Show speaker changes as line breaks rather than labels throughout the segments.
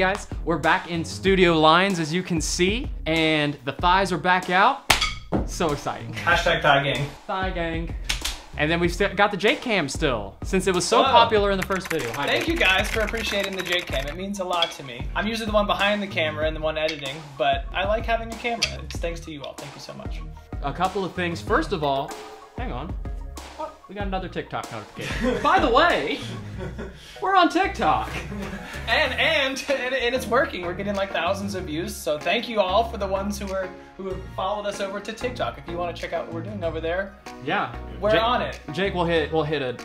Guys, we're back in studio lines as you can see, and the thighs are back out. So exciting.
Hashtag thigh gang.
Thigh gang. And then we've still got the Jake cam still, since it was so
Whoa.
popular in the first video. Hi,
Thank
Jake.
you guys for appreciating the Jake cam. It means a lot to me. I'm usually the one behind the camera and the one editing, but I like having a camera. It's thanks to you all. Thank you so much.
A couple of things. First of all, hang on. We got another TikTok notification. By the way, we're on TikTok.
And and and, and it's working. We're getting like thousands of views. So thank you all for the ones who are who have followed us over to TikTok. If you want to check out what we're doing over there,
Yeah.
we're
Jake-
on it.
Jake will hit will hit a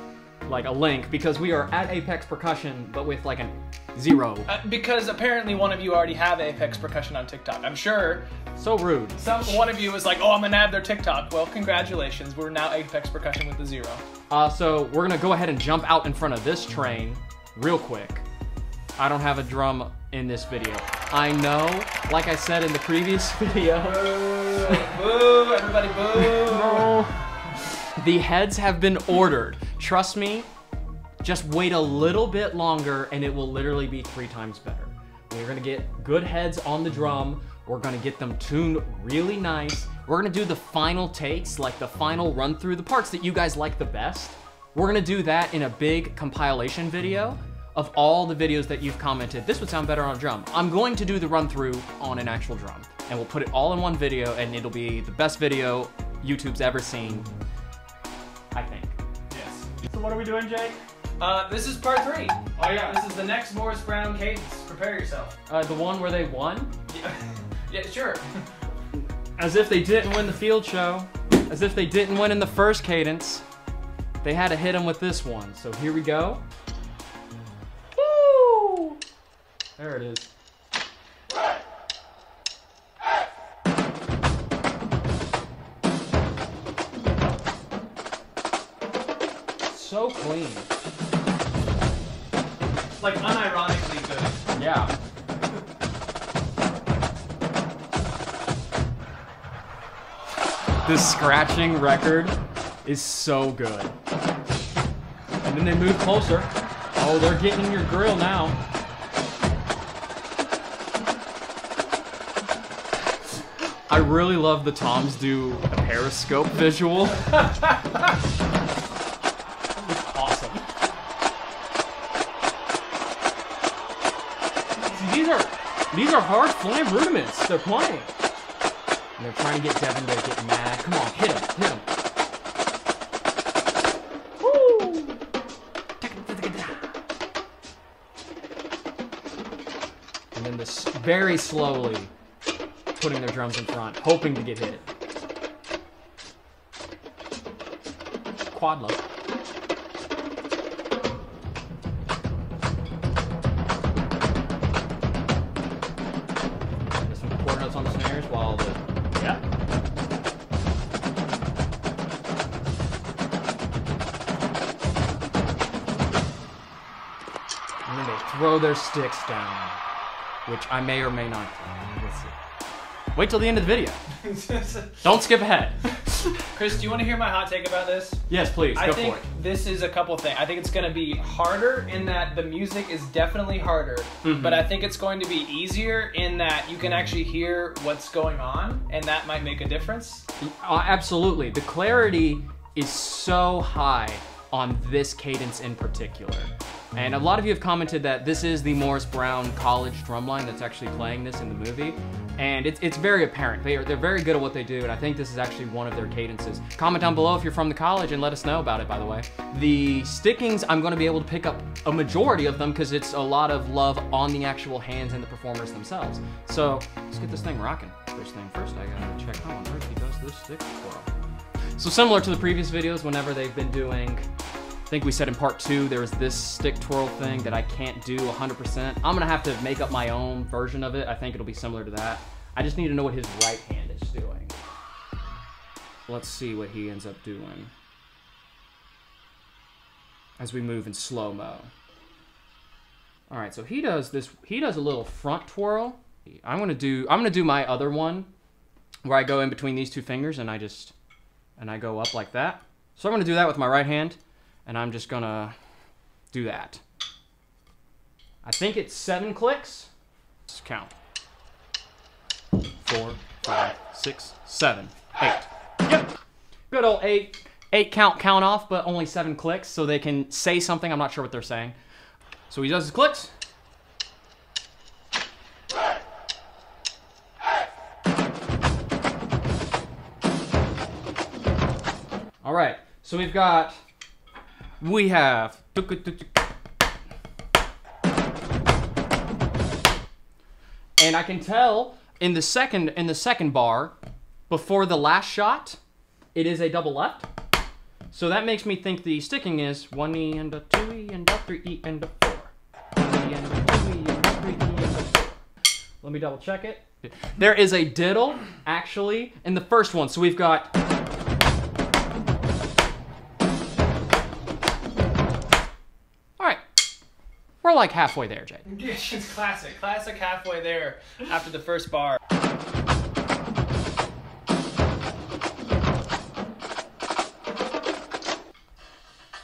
like a link because we are at Apex Percussion, but with like a zero.
Uh, because apparently one of you already have Apex Percussion on TikTok. I'm sure
So rude.
some one of you was like, "Oh, I'm gonna add their TikTok." Well, congratulations. We're now Apex Percussion with the zero.
Uh, so we're gonna go ahead and jump out in front of this train real quick. I don't have a drum in this video. I know, like I said in the previous video,
boo! Everybody, boo!
the heads have been ordered. Trust me, just wait a little bit longer and it will literally be three times better. We're gonna get good heads on the drum. We're gonna get them tuned really nice. We're gonna do the final takes, like the final run through, the parts that you guys like the best. We're gonna do that in a big compilation video of all the videos that you've commented. This would sound better on a drum. I'm going to do the run through on an actual drum and we'll put it all in one video and it'll be the best video YouTube's ever seen. I think.
Yes.
So what are we doing, Jake?
Uh, this is part three.
Oh yeah.
This is the next Morris Brown cadence. Prepare yourself.
Uh, the one where they won?
Yeah, yeah sure.
As if they didn't win the field show. As if they didn't win in the first cadence. They had to hit him with this one. So here we go. Woo! There it is. Clean.
Like unironically good.
Yeah. This scratching record is so good. And then they move closer. Oh, they're getting in your grill now. I really love the Toms do a periscope visual. hard rudiments. They're playing. And they're trying to get Devon to get mad. Come on, hit him, hit him. And then this very slowly putting their drums in front, hoping to get hit. Quad low. Throw their sticks down, which I may or may not. do. We'll see. Wait till the end of the video. Don't skip ahead.
Chris, do you want to hear my hot take about this?
yes, please
I
go
think
for it.
this is a couple things. I think it's going to be harder in that the music is definitely harder,
Mhm.
but I think it's going to be easier in that you can actually hear what's going on, and that might make a difference.
Uh, absolutely. The clarity is so high on this cadence in particular. And a lot of you have commented that this is the Morris Brown college drumline that's actually playing this in the movie. And it's, it's very apparent. They are, they're very good at what they do, and I think this is actually one of their cadences. Comment down below if you're from the college and let us know about it, by the way. The stickings, I'm going to be able to pick up a majority of them because it's a lot of love on the actual hands and the performers themselves. So let's get this thing rocking. First thing first, I gotta check how on earth he does this stick twirl. So similar to the previous videos, whenever they've been doing, I think we said in part two, there was this stick twirl thing that I can't do 100%. I'm gonna have to make up my own version of it. I think it'll be similar to that. I just need to know what his right hand is doing. Let's see what he ends up doing. As we move in slow-mo. All right, so he does this, he does a little front twirl. I'm gonna do, I'm gonna do my other one where I go in between these two fingers and I just, and I go up like that. So I'm gonna do that with my right hand and I'm just gonna do that. I think it's seven clicks. Let's count. Four, five, six, seven, eight. Yep. Good old eight. Eight count count off, but only seven clicks, so they can say something. I'm not sure what they're saying. So he does his clicks. All right. So we've got we have and I can tell in the second in the second bar before the last shot it is a double left. So that makes me think the sticking is one E and a two E and a three E and a four. E and a four. Let me double check it. There is a diddle actually in the first one. So we've got like halfway there, Jade.
It's classic, classic halfway there after the first bar.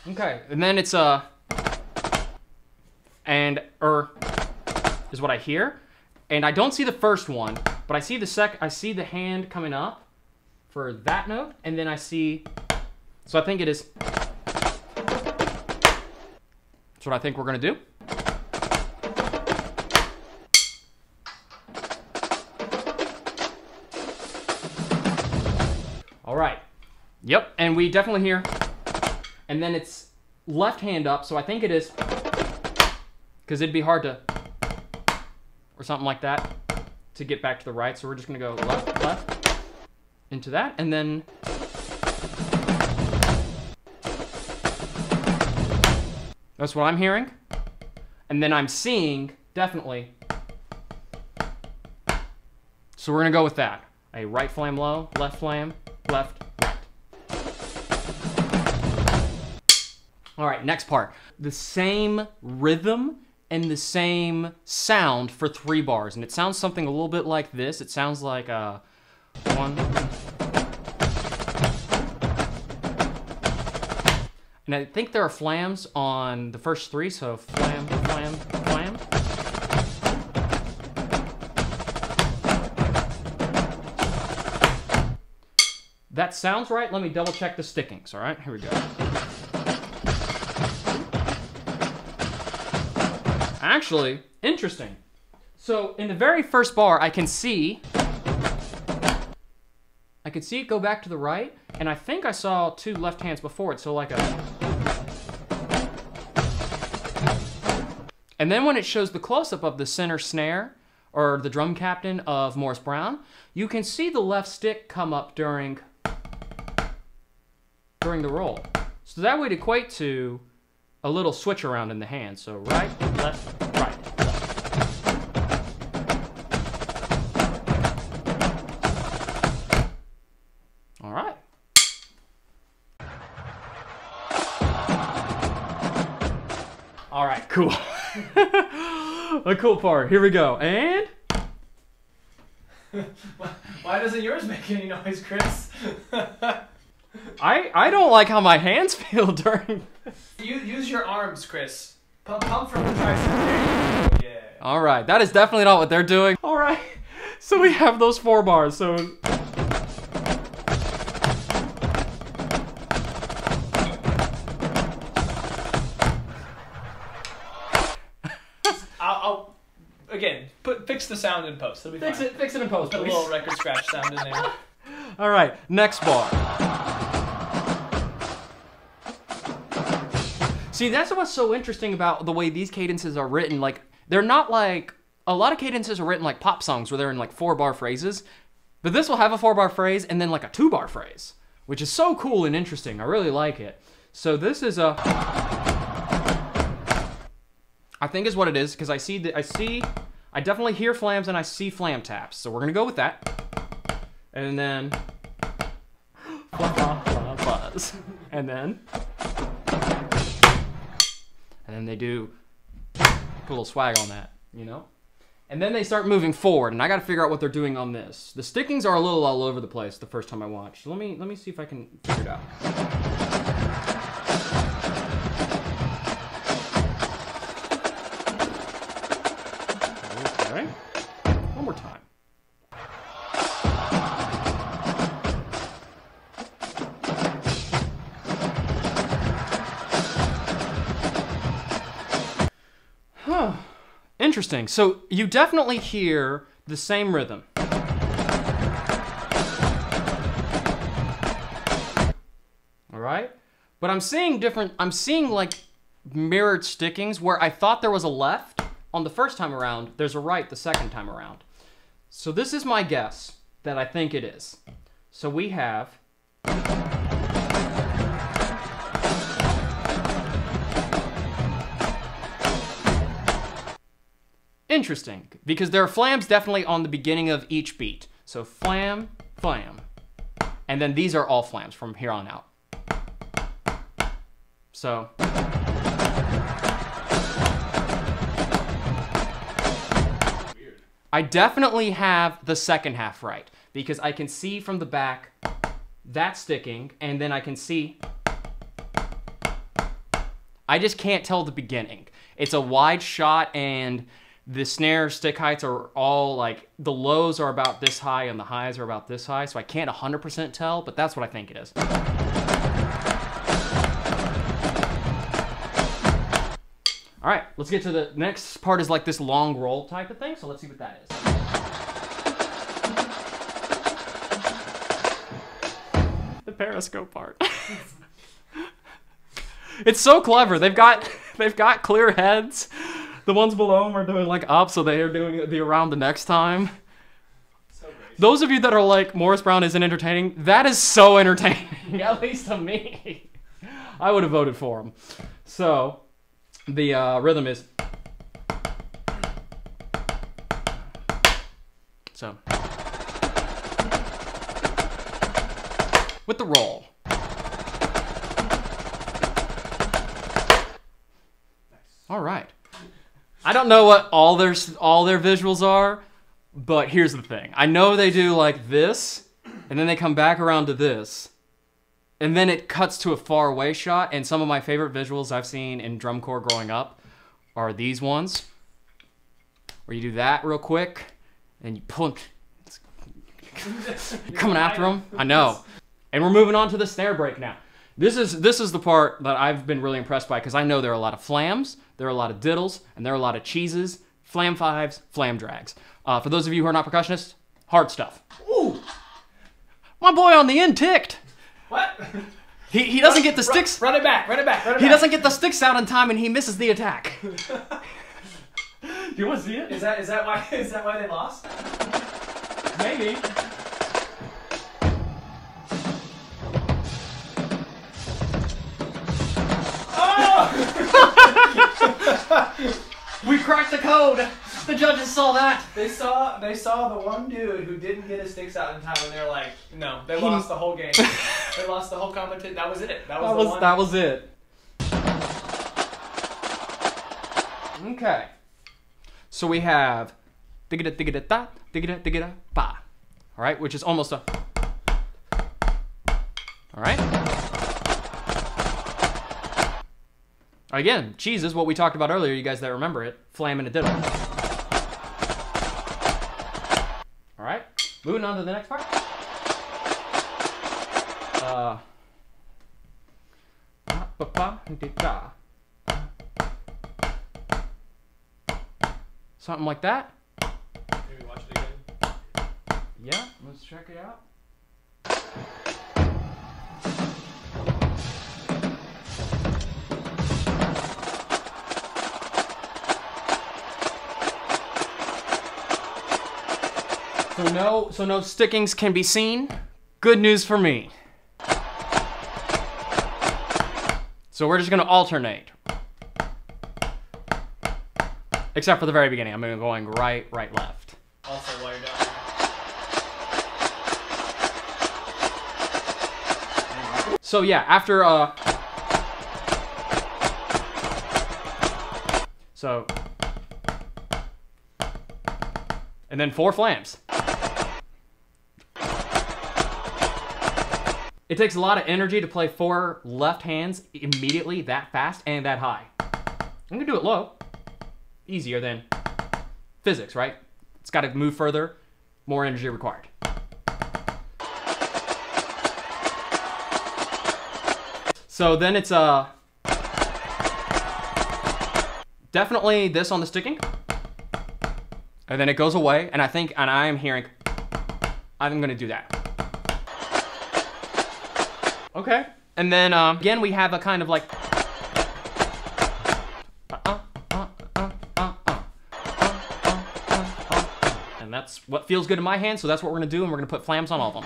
Okay, and then it's uh and er is what I hear, and I don't see the first one, but I see the sec. I see the hand coming up for that note, and then I see. So I think it is. That's what I think we're gonna do. Yep, and we definitely hear and then it's left hand up, so I think it is, because it'd be hard to, or something like that, to get back to the right. So we're just gonna go left, left, into that, and then. That's what I'm hearing. And then I'm seeing, definitely. So we're gonna go with that. A right flam low, left flam, left, All right, next part. The same rhythm and the same sound for three bars. And it sounds something a little bit like this. It sounds like uh, one. And I think there are flams on the first three, so flam, flam, flam. That sounds right. Let me double check the stickings, all right? Here we go. Actually, interesting. So in the very first bar, I can see, I could see it go back to the right, and I think I saw two left hands before it, so like a, and then when it shows the close-up of the center snare, or the drum captain of Morris Brown, you can see the left stick come up during, during the roll. So that would equate to a little switch around in the hand. So right, left, right, left. All right. All right, cool. A cool part. Here we go. And
Why doesn't yours make any noise, Chris?
I I don't like how my hands feel during.
you use your arms, Chris. Pump, pump from the tricep. There you go. Yeah.
All right, that is definitely not what they're doing. All right, so we have those four bars. So
I'll, I'll again fix the sound in post.
Fix
fine.
it, fix it in post,
Put a little record scratch sound in there.
All right, next bar. See, that's what's so interesting about the way these cadences are written. Like, they're not like a lot of cadences are written like pop songs where they're in like four bar phrases, but this will have a four bar phrase and then like a two bar phrase, which is so cool and interesting. I really like it. So this is a. I think is what it is because I see the I see I definitely hear flams and I see flam taps. So we're gonna go with that. And then. And then and then they do a little swag on that, you know? And then they start moving forward, and I gotta figure out what they're doing on this. The stickings are a little all over the place the first time I watched. Let me let me see if I can figure it out. Interesting. So you definitely hear the same rhythm. All right? But I'm seeing different, I'm seeing like mirrored stickings where I thought there was a left on the first time around, there's a right the second time around. So this is my guess that I think it is. So we have Interesting, because there are flams definitely on the beginning of each beat. So flam, flam. And then these are all flams from here on out. So. I definitely have the second half right because I can see from the back that sticking and then I can see. I just can't tell the beginning. It's a wide shot and the snare stick heights are all like the lows are about this high and the highs are about this high so i can't 100% tell but that's what i think it is. All right let's get to the next part is like this long roll type of thing so let's see what that is. The periscope part. It's so clever. They've got they've got clear heads the ones below them are doing like up, so they are doing the around the next time. So Those of you that are like Morris Brown isn't entertaining, that is so entertaining, at least to me. I would have voted for him. So the uh, rhythm is so with the roll. All right. I don't know what all their all their visuals are, but here's the thing. I know they do like this, and then they come back around to this, and then it cuts to a far away shot. And some of my favorite visuals I've seen in drum corps growing up are these ones, where you do that real quick, and you pull. coming after them. I know. And we're moving on to the snare break now. This is this is the part that I've been really impressed by because I know there are a lot of flams, there are a lot of diddles, and there are a lot of cheeses, flam fives, flam drags. Uh, for those of you who are not percussionists, hard stuff. Ooh, my boy on the end ticked.
What?
He, he doesn't get the sticks.
Run, run it back. Run it back. Run it
he
back.
doesn't get the sticks out in time, and he misses the attack. Do you want to see it?
Is that is that why is that why they lost?
Maybe. we cracked the code. The judges saw that.
They saw they saw the one dude who didn't get his sticks out in time, and they're like, no, they
He-
lost the whole game. they lost the whole competition. That was it. That was
That
the
was
one.
that was it. Okay. So we have digga digga da digga digga ba. All right, which is almost a. All right. Again, cheese is what we talked about earlier. You guys that remember it, flam and a diddle. All right, moving on to the next part. Uh. Something like that.
Maybe watch it again.
Yeah, let's check it out. No, so no stickings can be seen. Good news for me. So we're just gonna alternate. Except for the very beginning. I'm going right, right, left.
Also, while you're down.
So yeah, after uh So and then four flams. It takes a lot of energy to play four left hands immediately that fast and that high. I'm gonna do it low. Easier than physics, right? It's got to move further, more energy required. So then it's uh definitely this on the sticking. And then it goes away, and I think, and I am hearing, I'm gonna do that. Okay. And then um, again, we have a kind of like. And that's what feels good in my hand, so that's what we're gonna do, and we're gonna put flams on all of them.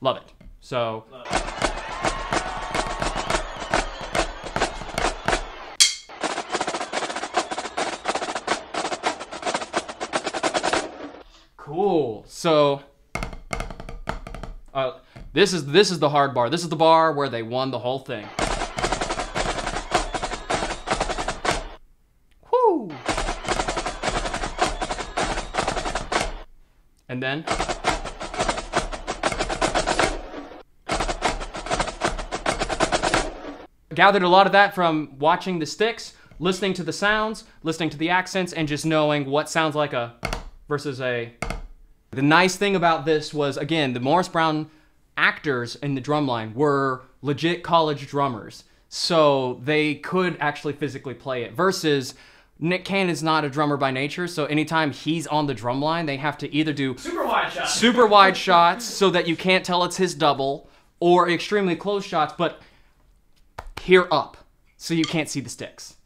Love it. So. Cool. So. This is this is the hard bar. This is the bar where they won the whole thing. Whoo! And then gathered a lot of that from watching the sticks, listening to the sounds, listening to the accents, and just knowing what sounds like a versus a. The nice thing about this was again the Morris Brown actors in the drumline were legit college drummers, so they could actually physically play it. Versus Nick Cannon is not a drummer by nature, so anytime he's on the drumline, they have to either do
Super wide shot.
super wide shots so that you can't tell it's his double, or extremely close shots, but here up, so you can't see the sticks.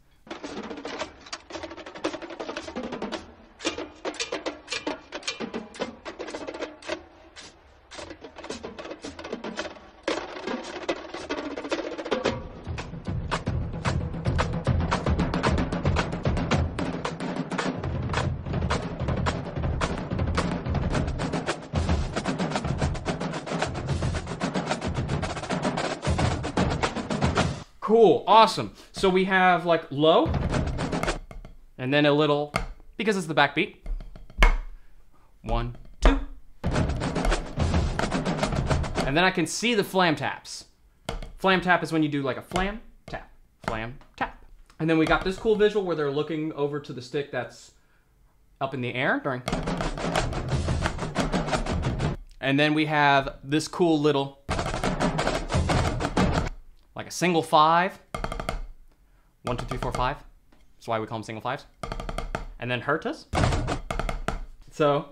Cool, awesome. So we have like low, and then a little, because it's the backbeat. One, two. And then I can see the flam taps. Flam tap is when you do like a flam, tap, flam, tap. And then we got this cool visual where they're looking over to the stick that's up in the air during. And then we have this cool little like a single five. One, two, three, four, five. That's why we call them single fives. And then Hertas. So.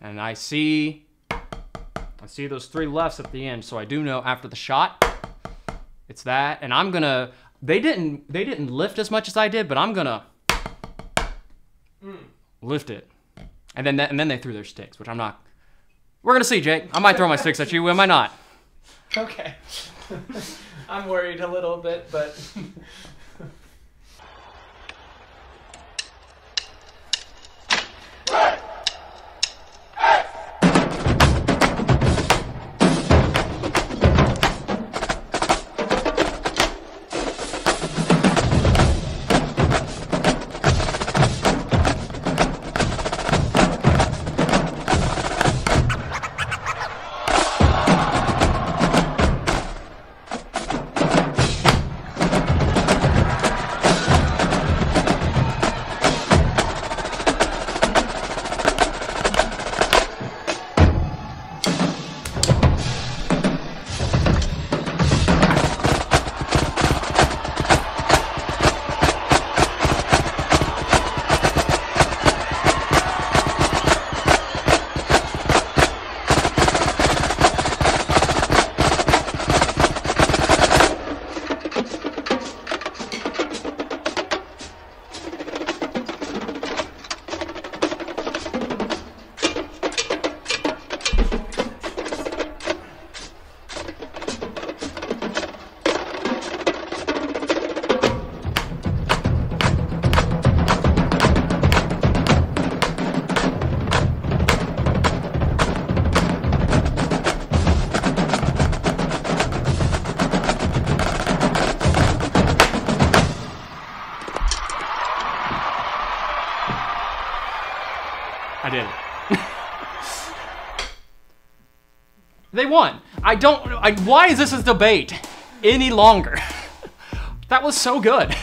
And I see, I see those three lefts at the end. So I do know after the shot, it's that. And I'm gonna, they didn't, they didn't lift as much as I did, but I'm gonna mm. lift it. And then, that, and then they threw their sticks, which I'm not, we're gonna see, Jake. I might throw my sticks at you. Am I not?
Okay. I'm worried a little bit, but
I don't. I, why is this a debate any longer? That was so good.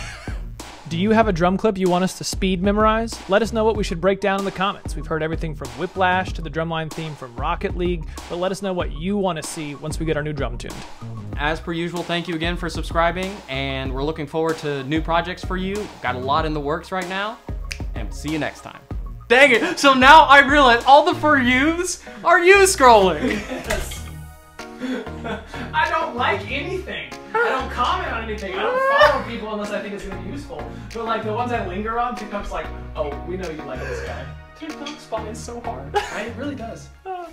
Do you have a drum clip you want us to speed memorize? Let us know what we should break down in the comments. We've heard everything from Whiplash to the drumline theme from Rocket League, but let us know what you want to see once we get our new drum tuned.
As per usual, thank you again for subscribing, and we're looking forward to new projects for you. Got a lot in the works right now, and see you next time. Dang it! So now I realize all the for yous are you scrolling.
I don't like anything. I don't comment on anything. I don't follow people unless I think it's gonna be useful. But like the ones I linger on, TikTok's like, oh, we know you like this guy.
TikTok spines so hard.
Right? It really does. Ah.